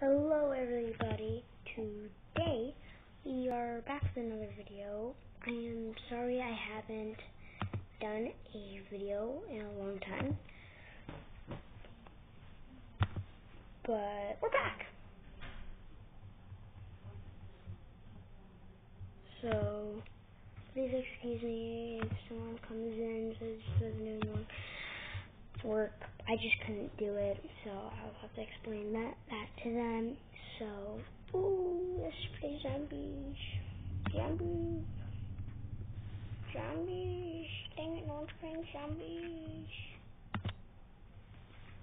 Hello everybody. Today we are back with another video. I am sorry I haven't done a video in a long time. But we're back. So please excuse me if someone comes in says there's a new one work. I just couldn't do it, so I'll have to explain that that to them. So, ooh, let's zombies, zombies, zombies. Dang it, no one's playing zombies.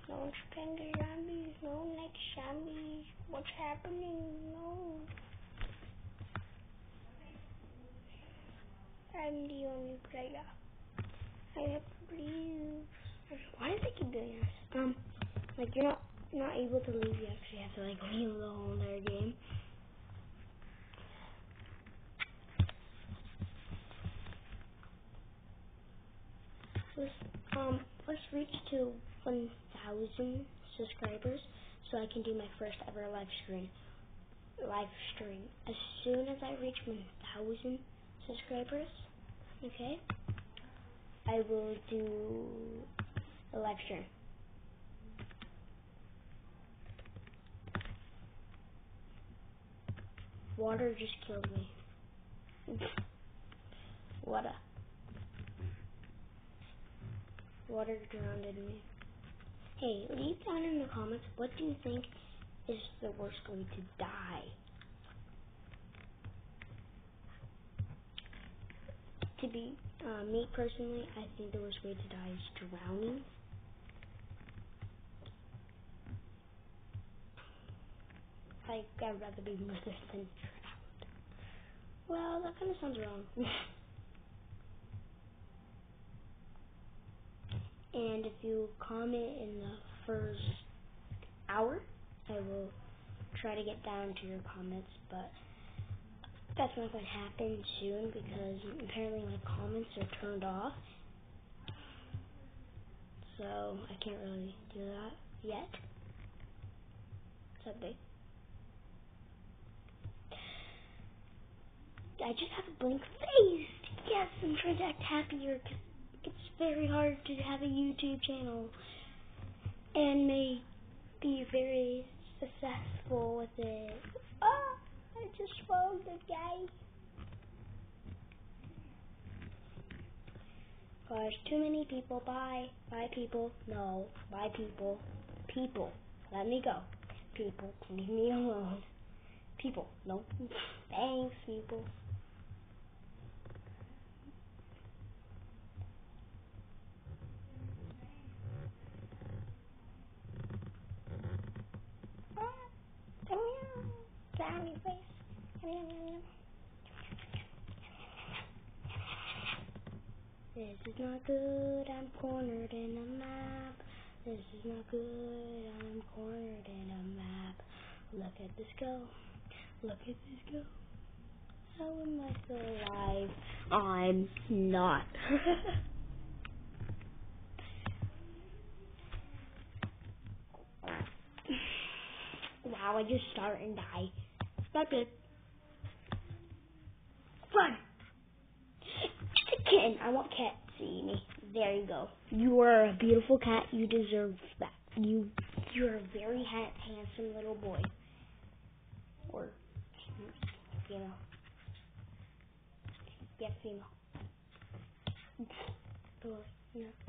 No one's playing the zombies. No one likes zombies. What's happening? No. I'm the only player. I have to leave. Why does it keep doing this? Um, like you're not not able to leave. You actually have to like leave the whole entire game. Let's um let's reach to 1,000 subscribers so I can do my first ever live stream. Live stream as soon as I reach 1,000 subscribers. Okay, I will do a lecture. Water just killed me. Water. Water drowned me. Hey, leave down in the comments what do you think is the worst way to die? To be, uh, me personally, I think the worst way to die is drowning. Like, I'd rather be murdered than drowned. Well, that kind of sounds wrong. and if you comment in the first hour, I will try to get down to your comments, but that's not going to happen soon because apparently my comments are turned off. So I can't really do that yet. It's. I just have a blank face. Yes, I'm trying to act happier because it's very hard to have a YouTube channel and may be very successful with it. Oh, I just swallowed the guy. Gosh, too many people. Bye. Bye, people. No. Bye, people. People. Let me go. People, leave me alone. People. No. Thanks, people. Zombie face. This is not good, I'm cornered in a map. This is not good, I'm cornered in a map. Look at this go. Look at this go. How am I still alive? I'm not. wow, I just start and die. Not good. Run! It's a kitten. I want cat see me. There you go. You are a beautiful cat. You deserve that. You, you're a very ha- handsome little boy. Or female. Yes, female. Or, no.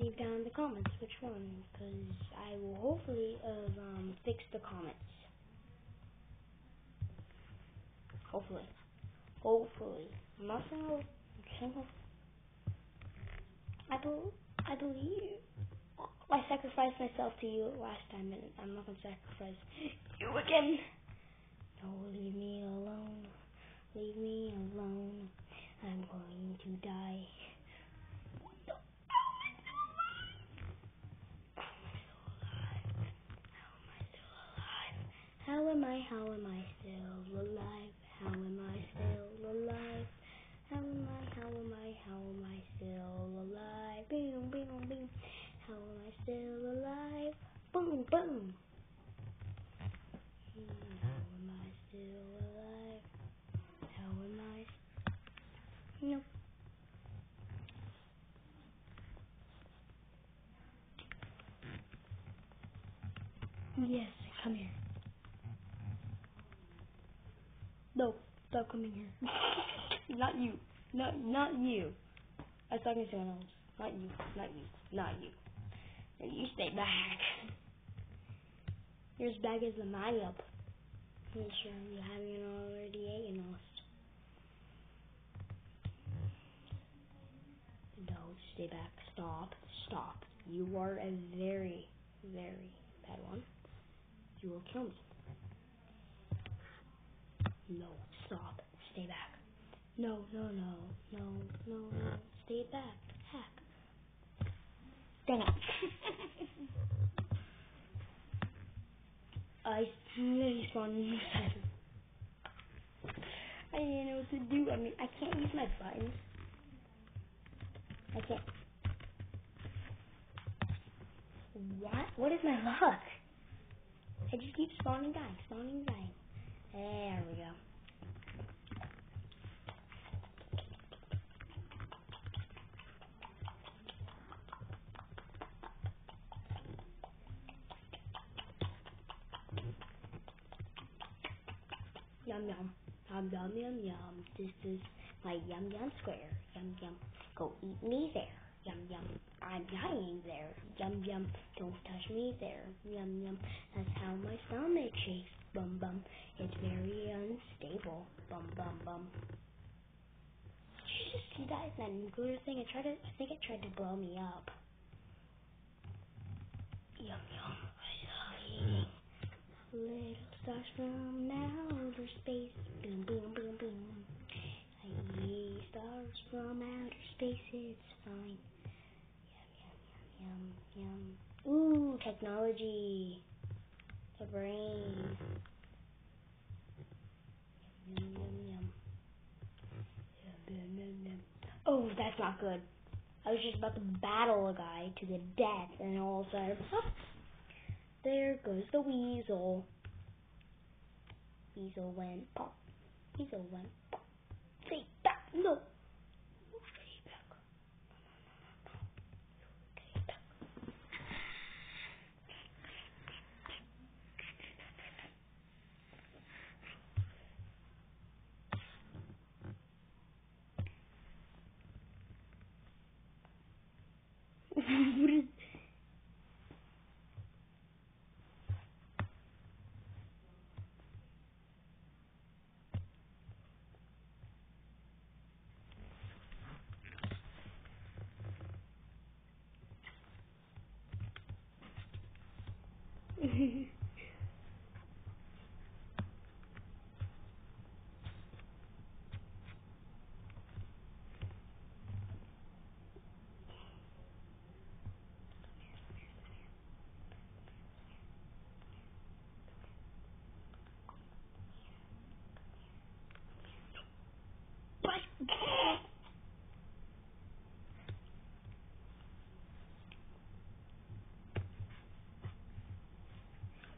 Leave down in the comments which one, because I will hopefully um, fixed the comments. Hopefully. Hopefully. I'm not saying I'll, I, be- I believe I sacrificed myself to you last time, and I'm not going to sacrifice you again. No, leave me alone. Leave me alone. I'm going to die. How am I, how am I still alive? How am I still alive? How am I, how am I, how am I still alive? Bing, bing, bing. How am I still alive? Boom. boom, boom. How am I still alive? Hmm, how am I? Nope. Yes, come here. No, stop coming here. not you. Not not you. I was talking to someone else. Not you. Not you. Not you. You stay back. You're as bad as the money up. I'm sure you haven't already eaten us. No, stay back. Stop. Stop. You are a very, very bad one. You will kill me. No, stop. Stay back. No, no, no, no, no, no. Stay back. Hack. Dang it. I really spawned in I didn't know what to do. I mean, I can't use my buttons. I can't. What? What is my luck? I just keep spawning dying, spawning dying. There we go. Yum yum. Yum yum yum. This is my yum yum square. Yum yum. Go eat me there. Yum yum. I'm dying there. Yum yum. Don't touch me there. Yum yum. That's how my stomach shakes. Bum bum. It's very unstable. Bum bum bum. Did you just see that that nuclear thing? It tried to. I think it tried to blow me up. Yum yum. I love eating. Little stars from outer space. Boom boom boom boom. Eat stars from outer space. It's fine. Yum, yum, yum, yum. Ooh, technology. The brain. Yum, yum, yum. Yum, yum, yum, yum. Oh, that's not good. I was just about to battle a guy to the death, and all of a sudden, there goes the weasel. Weasel went pop. Weasel went pop. Say back, no. Stay back. Stay back. what is what?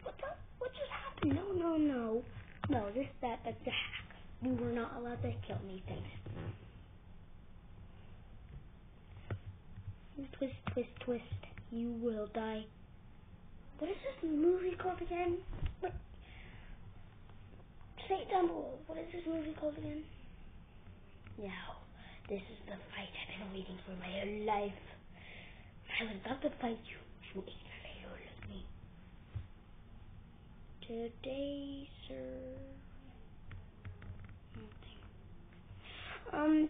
What the? What just happened? No, no, no. This, that, that's a hack. You were not allowed to kill anything. Twist, twist, twist. You will die. What is this movie called again? What? Say it down below. What is this movie called again? Now, this is the fight I've been waiting for my whole life. I was about to fight you. You ate little like me. Today, sir. Nothing. Um,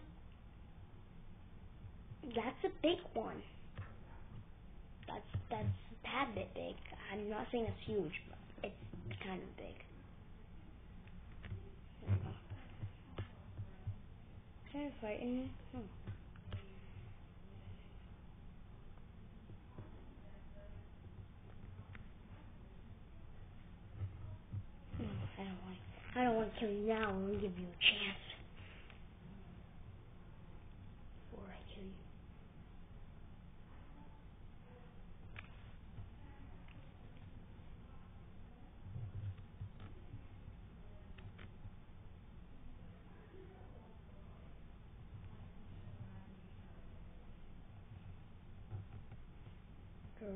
that's a big one. That's that's a tad bit big. I'm not saying it's huge, but it's kind of big. Can I fight in oh. hmm, don't want. I don't want to kill you now. I want to give you a chance before I kill you.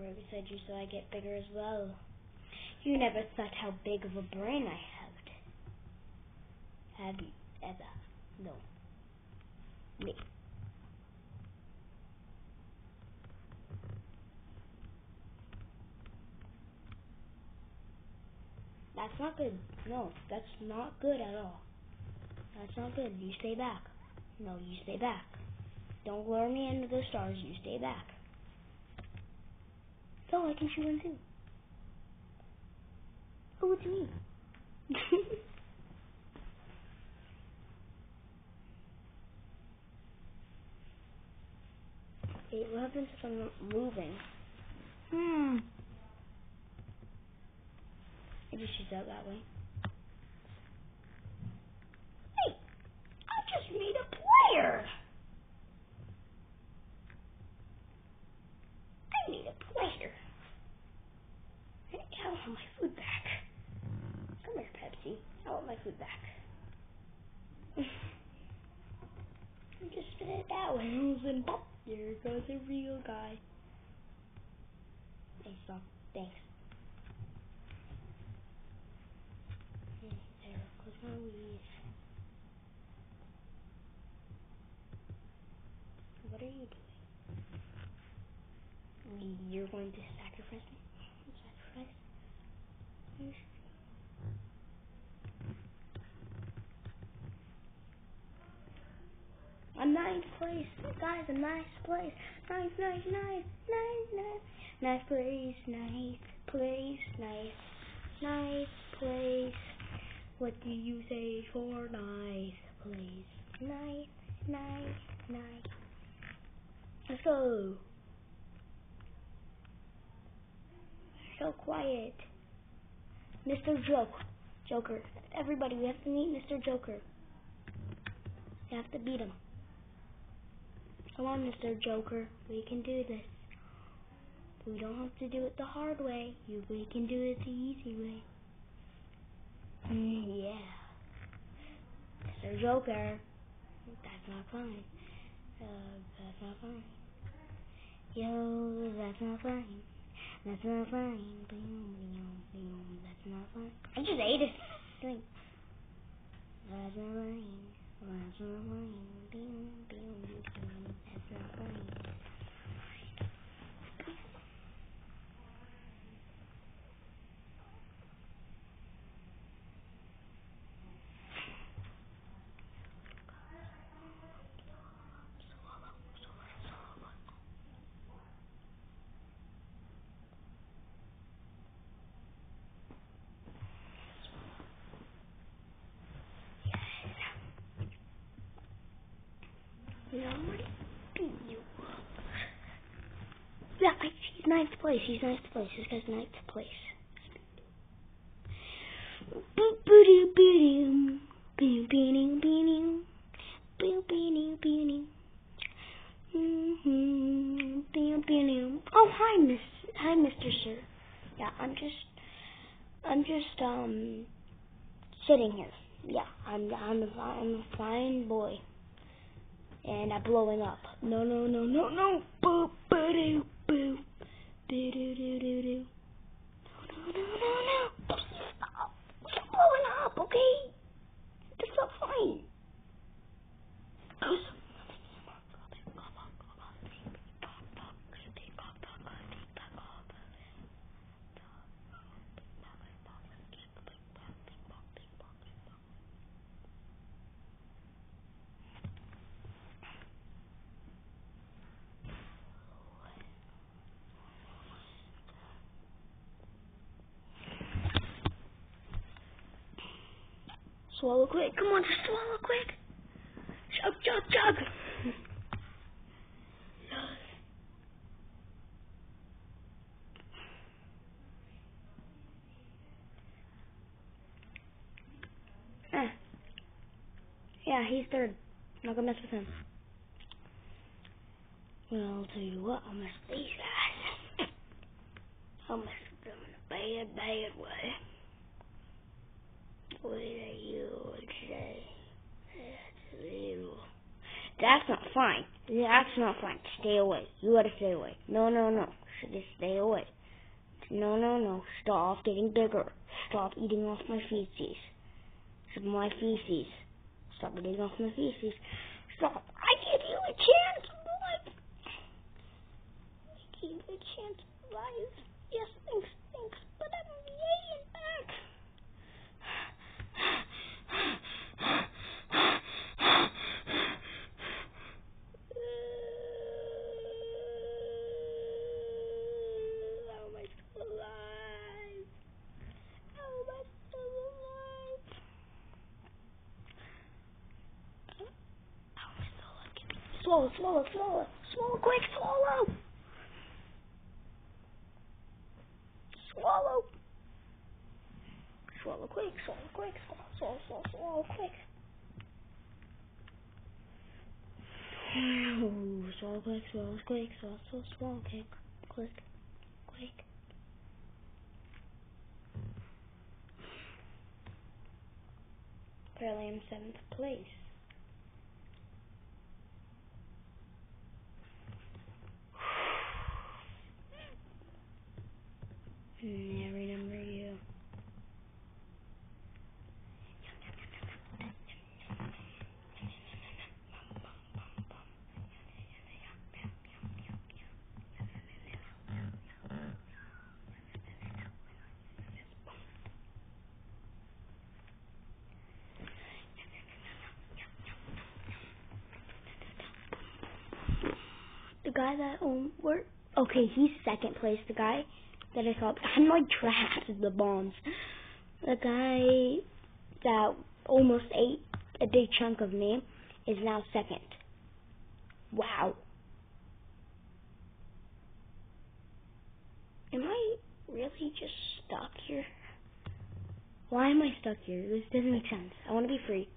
Right beside you so I get bigger as well. You never thought how big of a brain I had. Have you ever? No. Me. That's not good. No, that's not good at all. That's not good. You stay back. No, you stay back. Don't lure me into the stars. You stay back. So I can shoot one too. Oh, it's me. hey, what happens if I'm moving? Hmm. Maybe she's out that way. Hey, I just made a player. I made a player. I want my food back. Come here, Pepsi. I want my food back. I just spit it that way. And pop, there goes a real guy. Thanks, Mom. Thanks. What are you doing? You're going to sacrifice me? Sacrifice? Ninth place, guys, a nice place. Nice, nice, nice, nice, nice. Nice place, nice place, nice, nice place. What do you say for nice place? Nice, nice, nice. Let's go. So quiet. Mr. Joke. Joker. Everybody, we have to meet Mr. Joker. We have to beat him. Come on, Mr. Joker. We can do this. We don't have to do it the hard way. You, we can do it the easy way. Mm, yeah. Mr. Joker. That's not fine. Uh, that's not fine. Yo, that's not fine. That's not fine. Boom, boom, boom. That's not fine. I just ate it. That's not fine. 我上欢迎叮叮叮叮，大家欢迎。ninth place. He's ninth place. This guy's ninth place. Booty beating, beating, beating, beating, beating, beating. Oh hi, Miss. Hi, Mister Sir. Yeah, I'm just, I'm just um, sitting here. Yeah, I'm, I'm, a, I'm a fine boy, and I'm blowing up. No, no, no, no, no. boop boo, boo. Do, do, do, do, do. No, no, no, no, no. Stop. Stop blowing up, okay? That's not fine. Swallow quick. Come on, just swallow quick. Chug, chug, chug. Eh. Yeah, he's third. I'm not gonna mess with him. Well, I'll tell you what, I'll mess with these guys. I'll mess with them in a bad, bad way. What do you would say? That's little. That's not fine. That's not fine. Stay away. You gotta stay away. No, no, no. should just stay away. No, no, no. Stop getting bigger. Stop eating off my feces. It's my feces. Stop eating off my feces. Stop. I give you a chance life. I give you a chance life. Yes, thanks, thanks. But I'm yay back. How am I still alive? How am I still alive? How am I still Swallow, swallow, swallow, swallow, quick, swallow. Swallow. Swallow quick, swallow quick, swallow, swallow, swallow, swallow quick. Swallow quick, swallow quick, swallow, swallow, swallow quick, quick, quick. Apparently I'm seventh place. Hmm, I remember you. The guy that um where okay, he's second place. The guy that I saw I'm like trapped in the bombs. The guy that almost ate a big chunk of me is now second. Wow. Am I really just stuck here? Why am I stuck here? This doesn't make sense. I want to be free.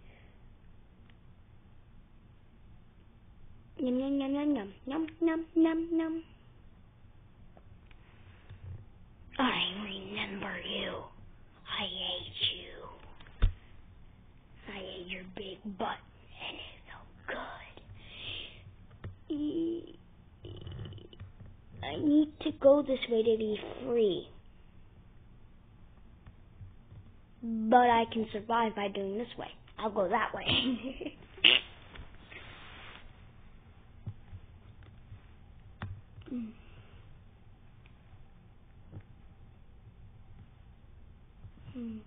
Yum yum yum yum yum yum yum yum yum. I remember you. I ate you. I ate your big butt, and it felt good. I need to go this way to be free. But I can survive by doing this way. I'll go that way. Mm. Mm.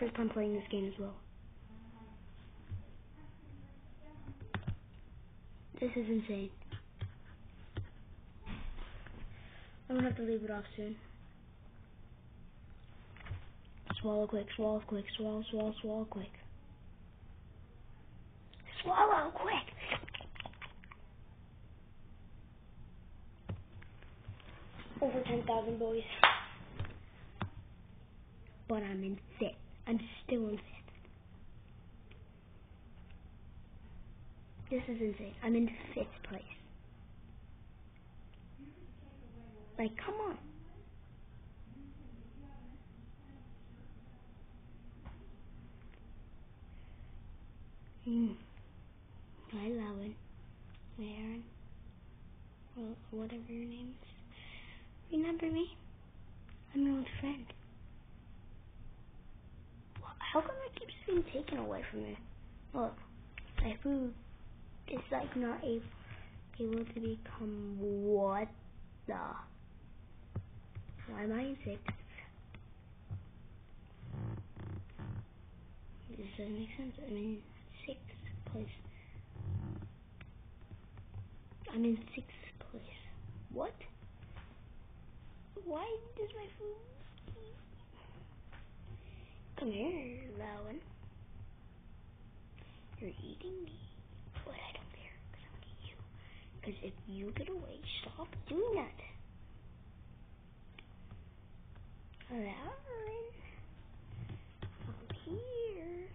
First time playing this game as well. This is insane. I'm gonna have to leave it off soon. Swallow quick, swallow quick, swallow, swallow, swallow quick. Swallow quick. Over 10,000 boys. But I'm in fifth. I'm still in fifth. This is insane. I'm in fifth place. Like, come on. Hmm. Hi, Lowen. Aaron. Well, whatever your name is. Remember me? I'm your old friend. How come it keeps being taken away from me? Look, my food is like not able, able to become what the Why am I in sixth? This doesn't make sense. I'm in sixth place. I'm in sixth place. What? Why does my food... Come here, Rowan. You're eating me. But I don't care, because I'm going to eat you. Because if you get away, stop doing that. Lauren. I'm here.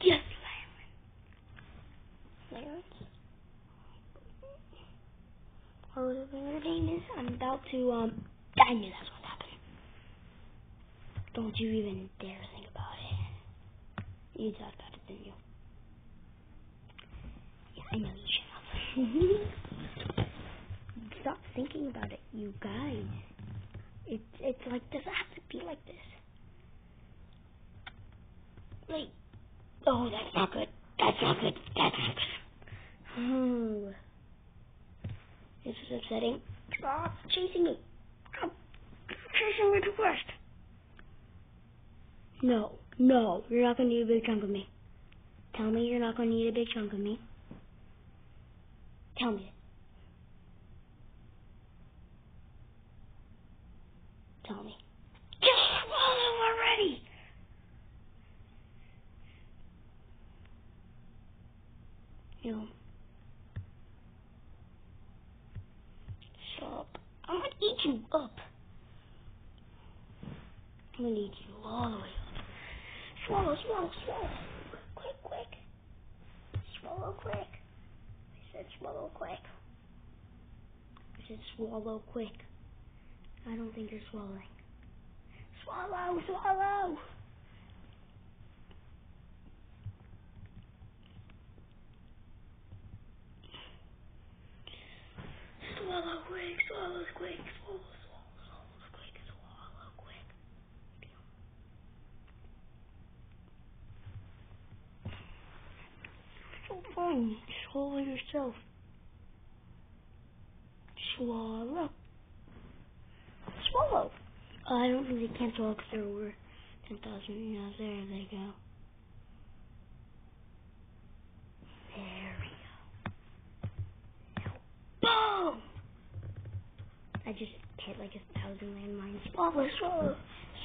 Yes, Lauren. Lauren? Or whatever your name is, I'm about to, um, I knew that's what happened. Don't you even dare think about it. You thought about it, didn't you? Yeah, I know you should have. Stop thinking about it, you guys. It's it's like does it have to be like this? Like, oh, that's not good. That's not good. That's not good. Oh, this is upsetting. Stop chasing me. Stop chasing me too fast. No, no, you're not gonna need a big chunk of me. Tell me you're not gonna need a big chunk of me. Tell me. Tell me. Just swallow already. No. Stop. I'm gonna eat you up. I'm gonna eat you all the way up. Swallow, swallow, swallow. Quick, quick. Swallow quick. I said swallow quick. I said swallow quick. I don't think you're swallowing. Swallow, swallow. Swallow quick, swallow quick, swallow, swallow, swallow quick, swallow quick. Fine, swallow yourself. Swallow. Swallow. Uh, I don't think they can swallow because there were 10,000. Yeah, there they go. There we go. Now, boom! I just hit like a thousand landmines. Swallow, swallow,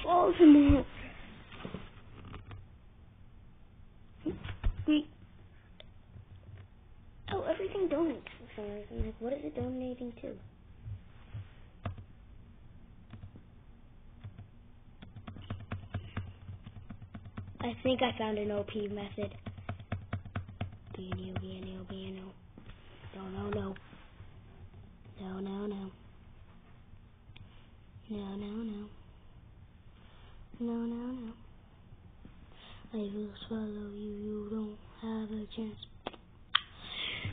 swallow some more. Wait. Oh, everything donates for some reason. Like, what is it donating to? I think I found an OP method. BNO, BNO. No, no, no. No, no, no. No, no, no. No, no, no. I will swallow you. You don't have a chance.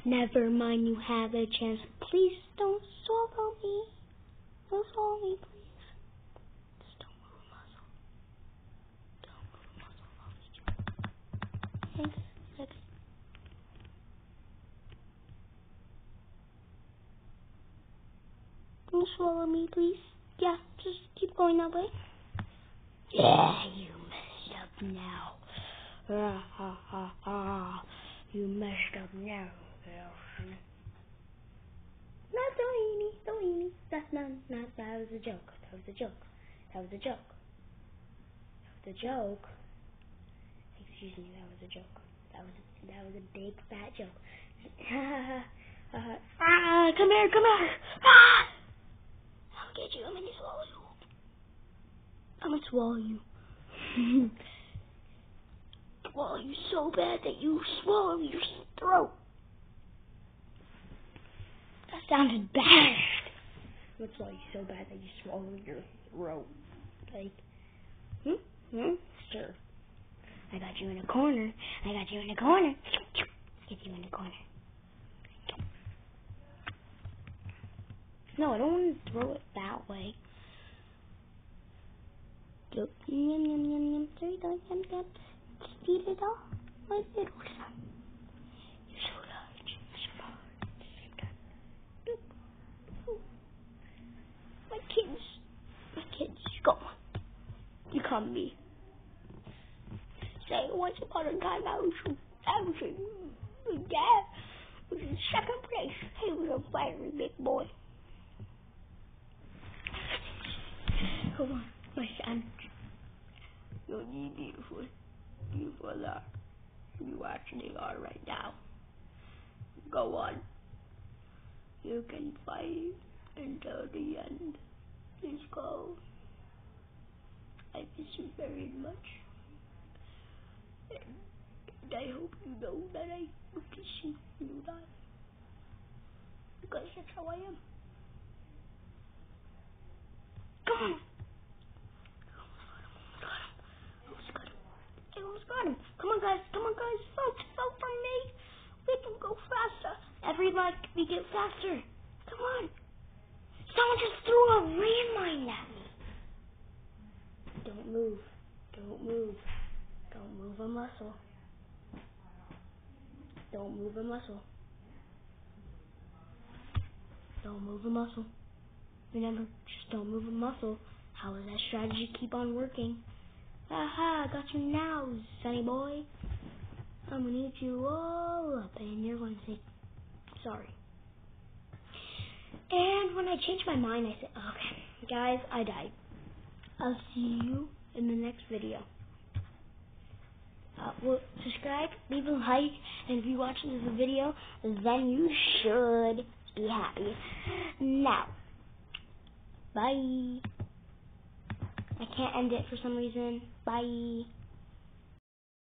Never mind, you have a chance. Please don't swallow me. Don't swallow me, please. Just don't move a muscle. Don't move a muscle. I'll eat you. Thanks. Thanks. Don't me, please. Yeah, just keep going that way. Yeah, you messed up now. You messed up now, girlfriend. No, don't eat me. Don't. That's not, not, that was a joke. That was a joke. That was a joke. That was a joke. Excuse me, that was a joke. That was a, that was a big fat joke. uh, ah, come here, come here. Ah! You. I'm gonna swallow you. I'm gonna swallow you. swallow you so bad that you swallow your throat. That sounded bad. I'm gonna swallow you so bad that you swallow your throat. Like, hmm, hmm, sir. I got you in a corner. I got you in a corner. Get you in a corner. No, I don't want to throw it that way. It. My little son. You're so large. My kids. My kids. You got me. Say, once upon a time, I was from Everton. Was in second place. He was a very big boy. Come on, my son. You're beautiful. Beautiful are. You actually are right now. Go on. You can fight until the end. Please go. I miss you very much. And I hope you know that I miss you you die. Because that's how I am. Come on. I almost got him. Come on, guys. Come on, guys. Vote. Vote for me. We can go faster. Every like, we get faster. Come on. Someone just threw a landmine at me. Don't move. Don't move. Don't move a muscle. Don't move a muscle. Don't move a muscle. Remember, just don't move a muscle. How does that strategy keep on working? Aha, got you now, sonny boy. I'm gonna eat you all up, and you're gonna say sorry. And when I change my mind, I say, okay, guys, I died. I'll see you in the next video. Uh, well, subscribe, leave a like, and if you watch this video, then you should be happy. Now, bye. I can't end it for some reason. Bye.